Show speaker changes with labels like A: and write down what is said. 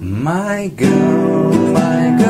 A: My girl, my girl.